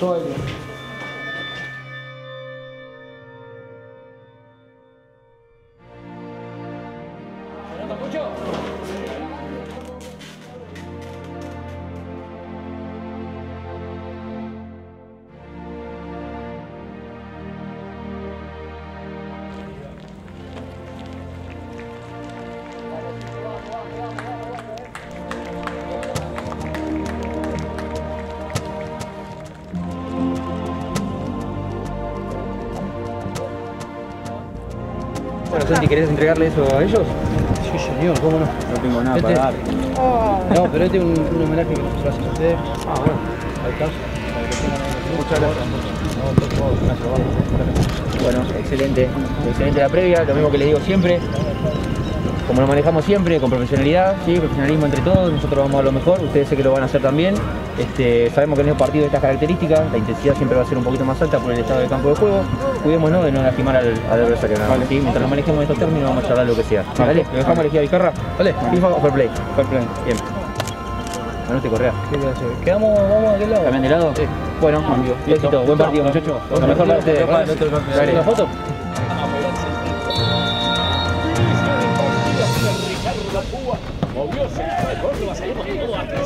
Todo el día. Bueno, Santi, ¿querés entregarle eso a ellos? Sí, señor, cómo no. No tengo nada Este- para dar. No, pero este es un, un homenaje que lo haces a ustedes. Ah, bueno. Al caso. Muchas gracias. Bueno, excelente. Excelente la previa, lo mismo que les digo siempre. Como lo manejamos siempre, con profesionalidad, ¿sí? profesionalismo entre todos, nosotros vamos a lo mejor, ustedes sé que lo van a hacer también. Este, sabemos que en un partido de estas características, la intensidad siempre va a ser un poquito más alta por el estado del campo de juego. Cuidémonos de no lastimar al, al adversario. nada más, ¿sí? Mientras lo manejemos en estos términos, vamos a charlar lo que sea. Dale, ¿lo dejamos elegir a Vizcarra? Dale, FIFA o Fair Play. Fair play. Bien. Correa. ¿Qué te hace? ¿Quedamos, vamos a aquel lado? ¿También de lado? Sí. Bueno, éxito, buen partido muchachos. Lo mejor para ustedes. ¿Una foto?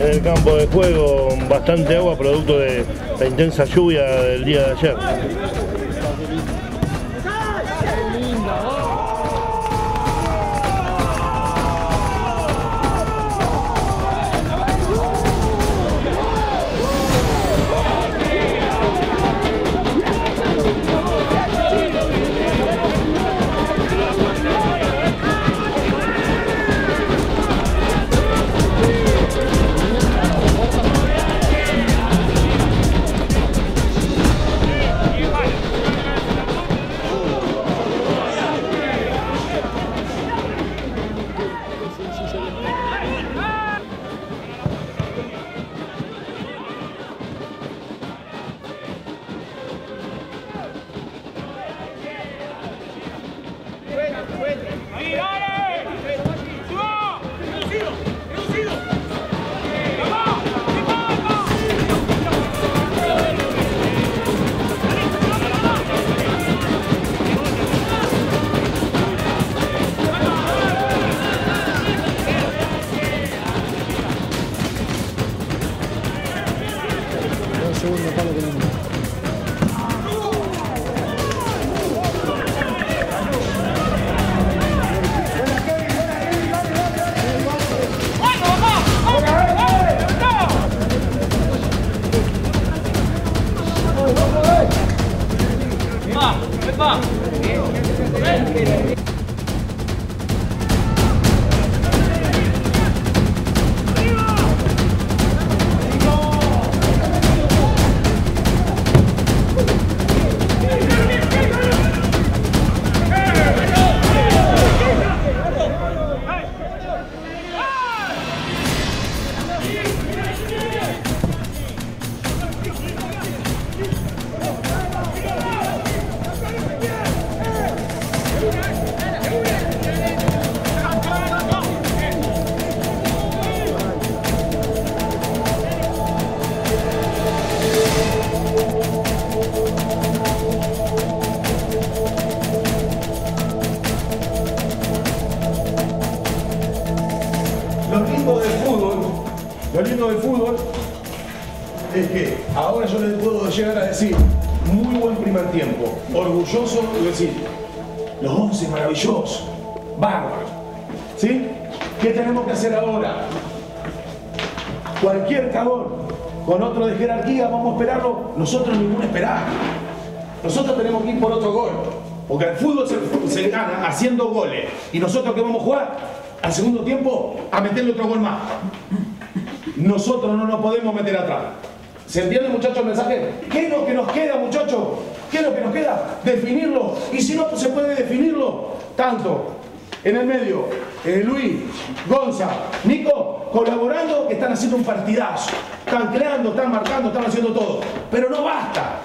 en el campo de juego bastante agua producto de la intensa lluvia del día de ayer. Yo les puedo llegar a decir, muy buen primer tiempo, orgulloso de decir, los 11 maravillosos, bárbaros. ¿Sí? ¿Qué tenemos que hacer ahora? Cualquier cagón con otro de jerarquía, vamos a esperarlo, nosotros ningún esperar. Nosotros tenemos que ir por otro gol. Porque el fútbol se, se gana haciendo goles. Y nosotros que vamos a jugar al segundo tiempo a meterle otro gol más. Nosotros no nos podemos meter atrás. ¿Se entiende, muchachos, el mensaje? ¿Qué es lo que nos queda, muchachos? ¿Qué es lo que nos queda? Definirlo. Y si no se puede definirlo, tanto en el medio, eh, Luis, Gonza, Nico, colaborando, que están haciendo un partidazo. Están creando, están marcando, están haciendo todo. Pero no basta,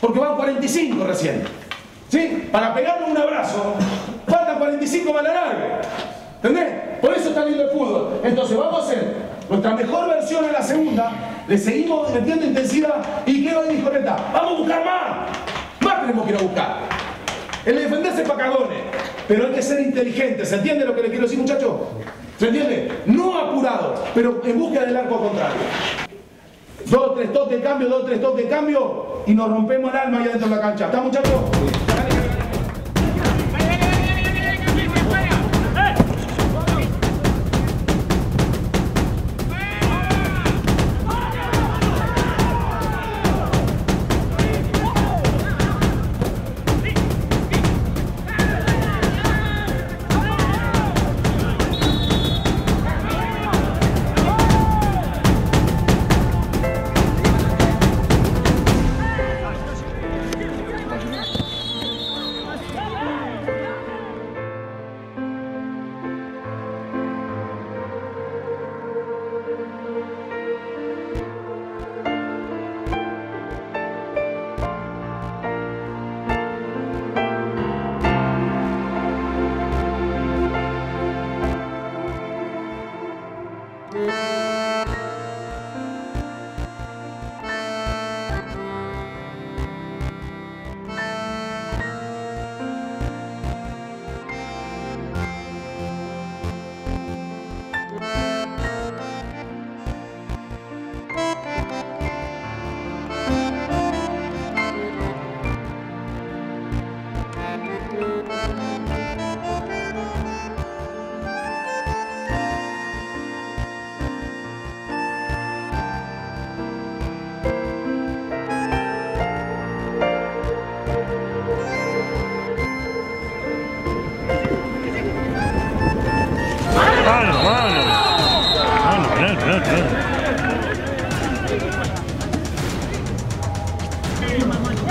porque van 45 recién. ¿Sí? Para pegarle un abrazo, faltan 45 más la larga. ¿Entendés? Por eso está lindo el fútbol. Entonces vamos a hacer nuestra mejor versión en la segunda, le seguimos metiendo intensidad y ¿qué hoy dijo Neta? Vamos a buscar más. Más tenemos que ir a buscar. El defenderse para cagones, pero hay que ser inteligente. ¿Se entiende lo que le quiero decir, muchachos? ¿Se entiende? No apurado, pero en búsqueda del arco contrario. Dos, tres toques de cambio, dos, tres toques de cambio y nos rompemos el alma ahí dentro de la cancha. ¿Está, muchachos?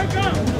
快看。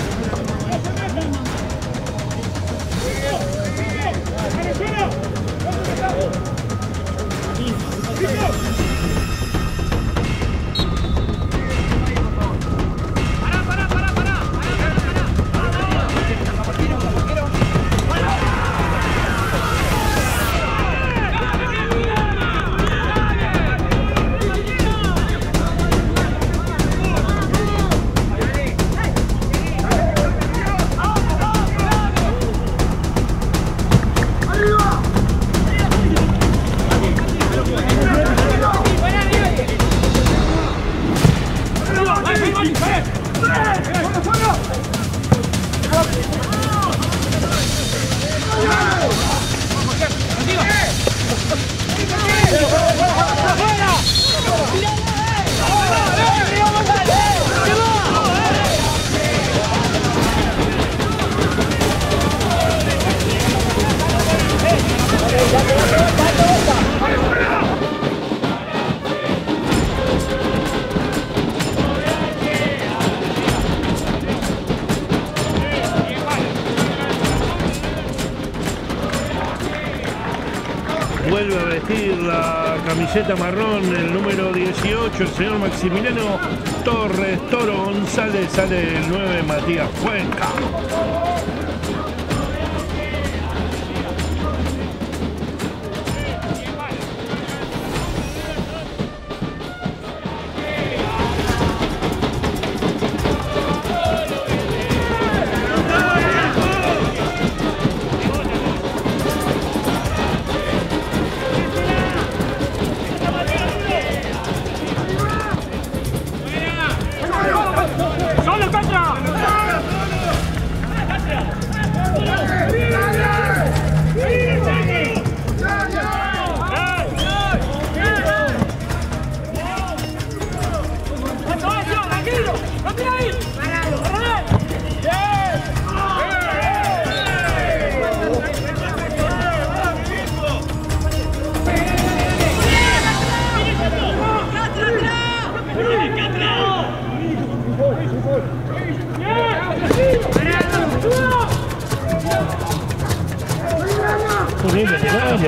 Vuelve camiseta marrón, el número 18, el señor Maximiliano Torres Toro González, sale el 9 Matías Cuenca.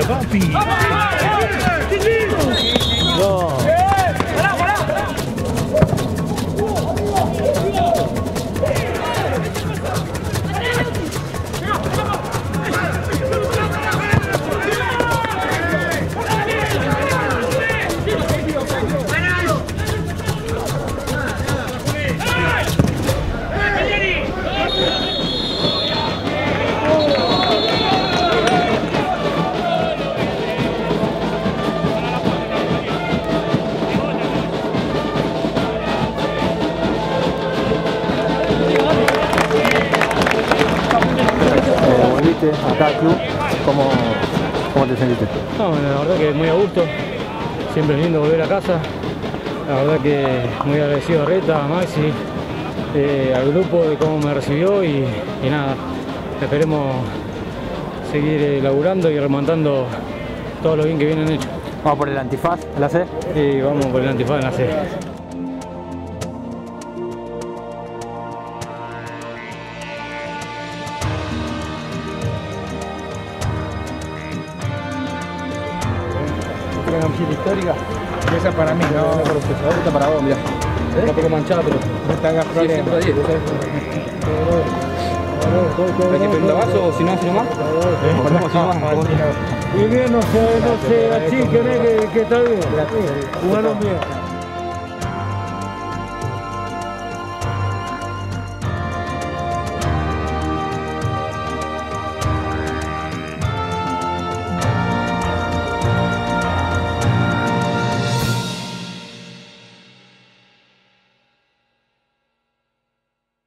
Bumpy. La verdad que muy a gusto. Siempre es lindo volver a casa. La verdad que muy agradecido a Reta, a Maxi, eh, al grupo de cómo me recibió y, y nada, esperemos seguir eh, laburando y remontando todo lo bien que vienen hecho. Vamos por el antifaz, la C. Y vamos por el antifaz en la C. Camiseta histórica. Esa para mí, no, para usted, esta para vos, mirá. Está un poco manchada, pero no te hagas 10. ¿Hay que pedir un vaso o si no, si no más? No. Y bien, no sé, no sé, así que, que está bien. Jugaron bien.